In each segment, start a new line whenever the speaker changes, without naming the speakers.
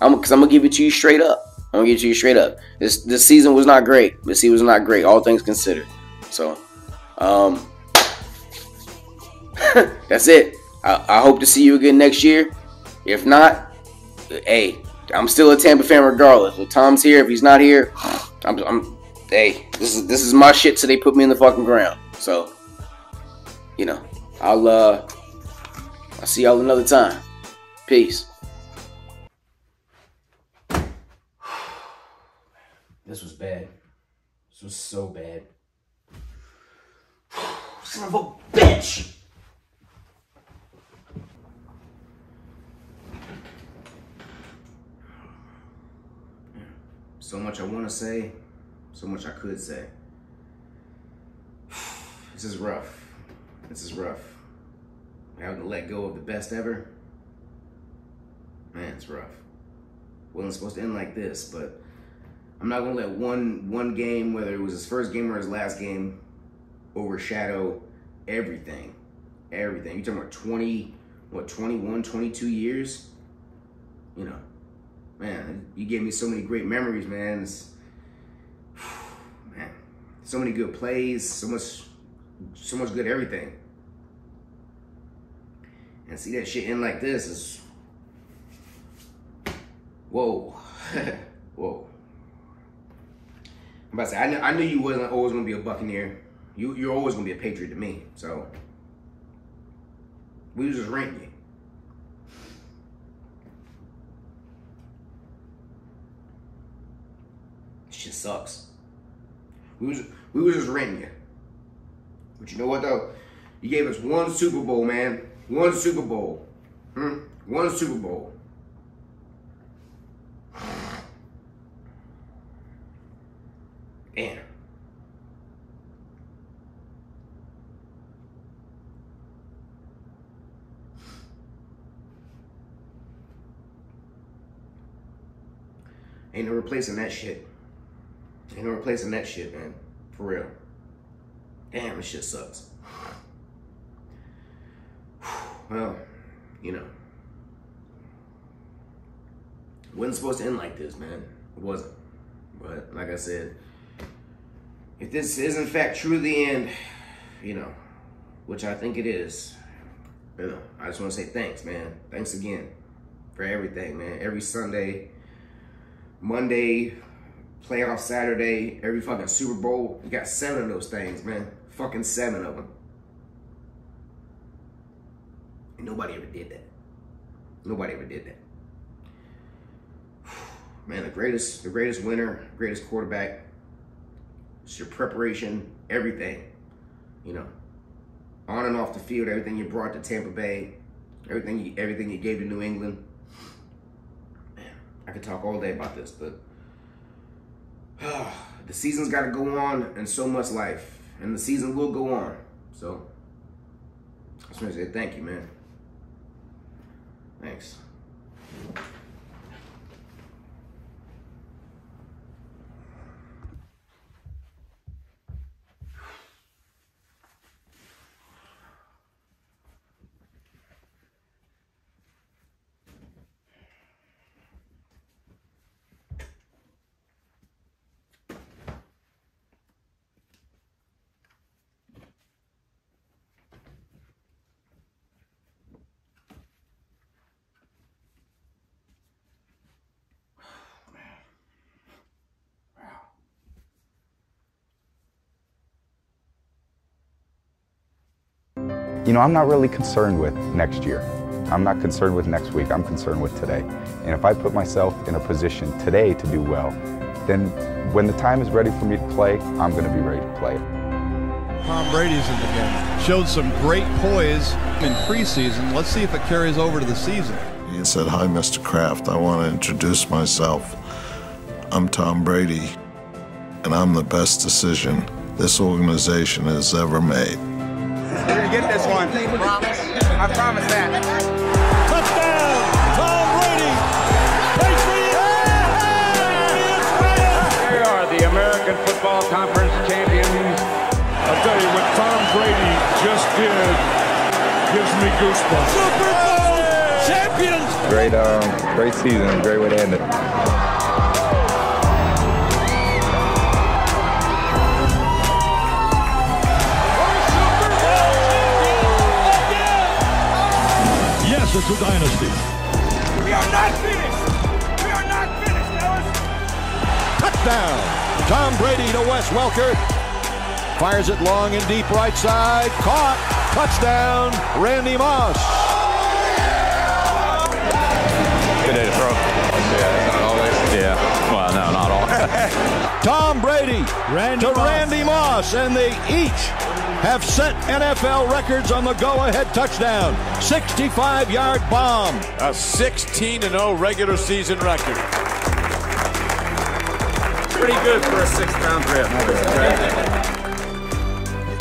I'm because I'm gonna give it to you straight up. I'm gonna give it to you straight up. This this season was not great. This season was not great, all things considered. So, um, that's it. I, I hope to see you again next year. If not, hey, I'm still a Tampa fan regardless. If Tom's here, if he's not here, I'm, I'm hey, this is this is my shit. So they put me in the fucking ground. So, you know, I'll uh, I'll see y'all another time. Peace. This was bad. This was so bad. Son of a bitch! So much I want to say, so much I could say. This is rough. This is rough. Having to let go of the best ever. Man, it's rough. Wasn't supposed to end like this, but I'm not gonna let one one game, whether it was his first game or his last game, overshadow everything. Everything. You're talking about 20, what, 21, 22 years? You know, man, you gave me so many great memories, man. It's, man, so many good plays, so much, so much good everything. And see that shit end like this is, whoa, whoa. I'm about to say, I knew, I knew you wasn't always gonna be a Buccaneer. You, you're always gonna be a Patriot to me. So we was just renting you. Shit sucks. We was we was just renting you. But you know what though? You gave us one Super Bowl, man. One Super Bowl. Hmm? One Super Bowl. Ain't no replacing that shit. Ain't no replacing that shit, man. For real. Damn, this shit sucks. Well, you know. Wasn't supposed to end like this, man. It wasn't. But like I said, if this is in fact true the end, you know, which I think it is, you know, I just want to say thanks, man. Thanks again for everything, man. Every Sunday, Monday, playoff Saturday, every fucking Super Bowl. You got seven of those things, man. Fucking seven of them. And nobody ever did that. Nobody ever did that. Man, the greatest, the greatest winner, greatest quarterback. It's your preparation, everything. You know, on and off the field, everything you brought to Tampa Bay, everything you, everything you gave to New England. I could talk all day about this, but the season's got to go on and so much life. And the season will go on. So, I just want to say thank you, man. Thanks.
You know, I'm not really concerned with next year. I'm not concerned with next week. I'm concerned with today. And if I put myself in a position today to do well, then when the time is ready for me to play, I'm going to be ready to play.
Tom Brady's in the game. Showed some great poise in preseason. Let's see if it carries over to the season.
He said, Hi, Mr. Kraft. I want to introduce myself. I'm Tom Brady, and I'm the best decision this organization has ever made.
We're gonna get this one. Promise? I promise that.
Touchdown, Tom Brady. Patriots.
They are the American Football Conference champions.
I'll tell you what Tom Brady just did gives me goosebumps. Super Bowl champions
Great, um, great season. Great way to end it.
It's a dynasty.
We are not finished. We are not finished, fellas.
Touchdown. Tom Brady to Wes Welker. Fires it long and deep right side. Caught. Touchdown. Randy Moss.
Good day to throw. Yeah, not always. Yeah. Well, no, not all.
Tom Brady
Randy
to
Moss.
Randy Moss, and they each have set NFL records on the go-ahead touchdown. 65-yard bomb.
A 16 0 regular season record.
Pretty good for a sixth round draft.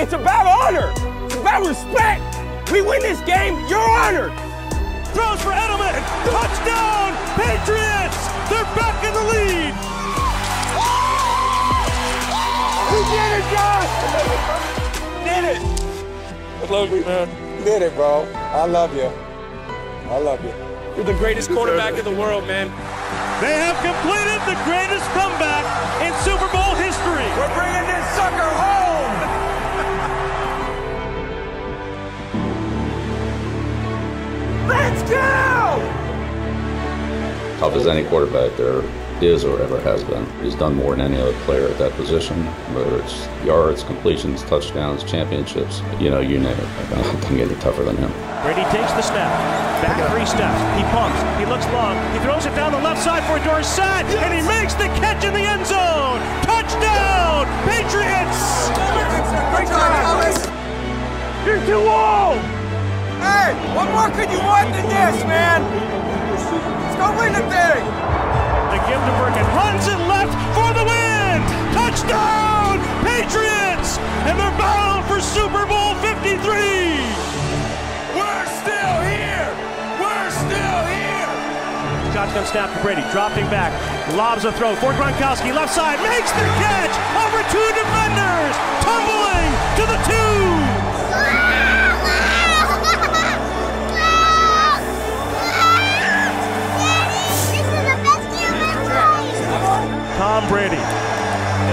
It's about honor. It's about respect. We win this game, you're honored.
Throws for Edelman. Touchdown, Patriots. They're back in the lead. I love you, man.
did it, bro. I love you. I love you.
You're the greatest quarterback in the world, man.
They have completed the greatest comeback in Super Bowl history.
We're bringing this sucker home. Let's go!
Tough as any quarterback there is or ever has been. He's done more than any other player at that position, whether it's yards, completions, touchdowns, championships, you know, you name it. I don't think any tougher than him.
Brady takes the snap. Back three steps. He pumps. He looks long. He throws it down the left side for Dorsett, and he makes the catch in the end zone. Touchdown, Patriots!
Great job, Thomas. You're too old. Hey, what more could you want than this, man? Let's go win the thing.
Burkhead. Runs it left for the win. Touchdown, Patriots! And they're bound for Super Bowl 53.
We're still here. We're still here.
Shotgun snap to Brady, dropping back, lobs a throw for Gronkowski, left side, makes the catch over two defenders, tumbling to the two.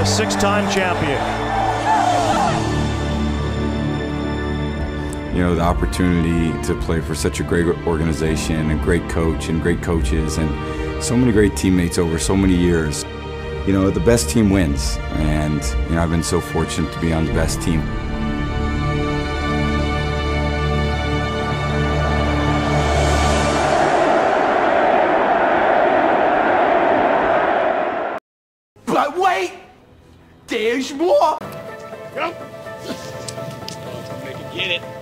A six-time champion.
You know, the opportunity to play for such a great organization and great coach and great coaches and so many great teammates over so many years. You know, the best team wins. And, you know, I've been so fortunate to be on the best team.
There's more.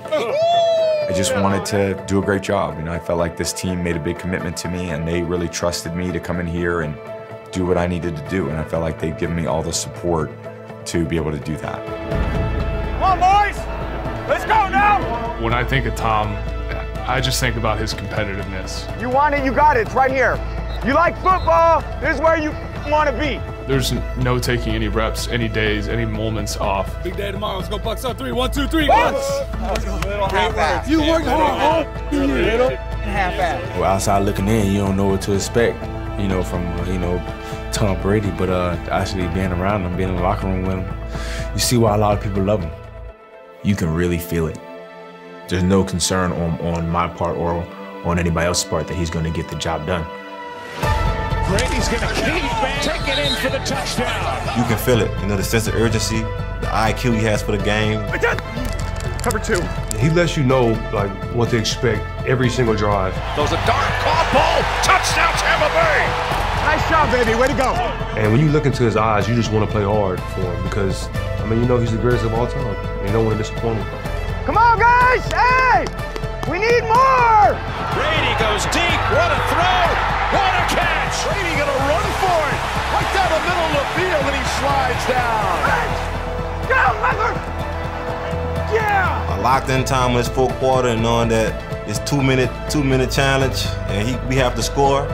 I just wanted to do a great job. You know, I felt like this team made a big commitment to me and they really trusted me to come in here and do what I needed to do. And I felt like they'd given me all the support to be able to do that.
Come on, boys. Let's go now.
When I think of Tom, I just think about his competitiveness.
You want it, you got it. It's right here. You like football, this is where you want to be.
There's no taking any reps, any days, any moments off.
Big day tomorrow. Let's go Bucks on three. One, two, three.
You worked hard, huh? Little half-ass.
Well, outside looking in, you don't know what to expect, you know, from, you know, Tom Brady. But uh, actually being around him, being in the locker room with him, you see why a lot of people love him. You can really feel it. There's no concern on, on my part or on anybody else's part that he's going to get the job done.
Brady's going to keep take it in for the touchdown.
You can feel it, you know, the sense of urgency, the IQ he has for the game.
Cover two.
He lets you know like what to expect every single drive.
Those a dark caught ball. Touchdown, Tampa Bay. Nice job, baby. Way to go.
And when you look into his eyes, you just want to play hard for him because I mean, you know he's the greatest of all time. And you don't want to disappoint him.
Come on, guys. Hey, we need more.
Brady goes deep. What a throw! What a catch! Brady gonna run for it right down the middle of the field, and he slides down.
Go, mother. Yeah.
A locked in time in this fourth quarter and knowing that it's two minute, two minute challenge and he, we have to score.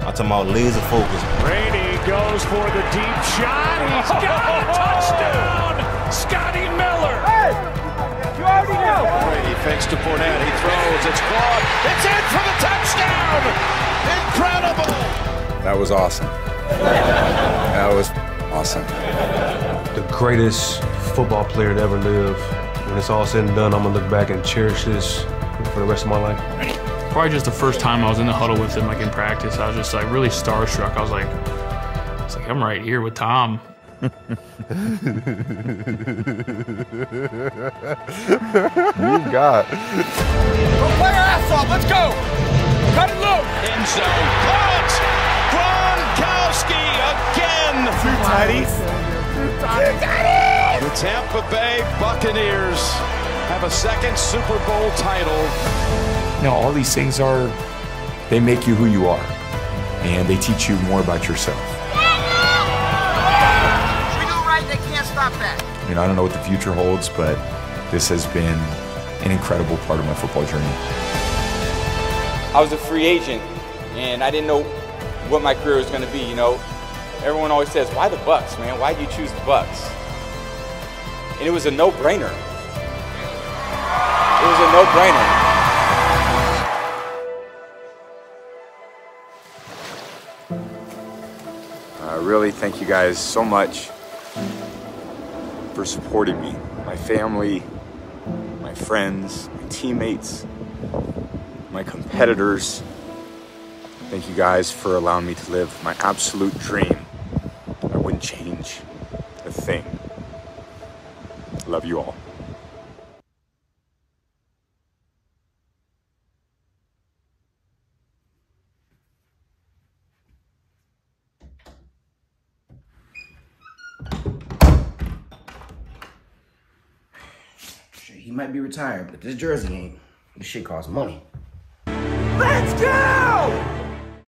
I'm talking about laser focus.
Brady goes for the deep shot. He's got a touchdown. Scotty Miller.
Hey, you all
Brady fakes to Fournette. He throws. It's caught. It's in for the touchdown. Incredible.
That was awesome. That was awesome.
The greatest football player to ever live. When it's all said and done, I'm gonna look back and cherish this for the rest of my life.
Probably just the first time I was in the huddle with him, like in practice, I was just like really starstruck. I was like, it's like I'm right here with Tom.
you got.
Go play our ass off. Let's go. Cut it loose.
End zone. Caught. Gronkowski again.
Two tighties. Two tighties.
The Tampa Bay Buccaneers have a second Super Bowl title.
You know, all these things are, they make you who you are. And they teach you more about yourself.
We do right, they can't stop that.
You know, I don't know what the future holds, but this has been an incredible part of my football journey.
I was a free agent, and I didn't know what my career was going to be. You know, everyone always says, "Why the Bucks, man? Why did you choose the Bucks?" And it was a no-brainer. It was a no-brainer.
I really thank you guys so much for supporting me. My family, my friends, my teammates, my competitors. Thank you guys for allowing me to live my absolute dream. I wouldn't change a thing. Love you all.
He might be retired, but this jersey ain't. This shit costs money.
Let's go!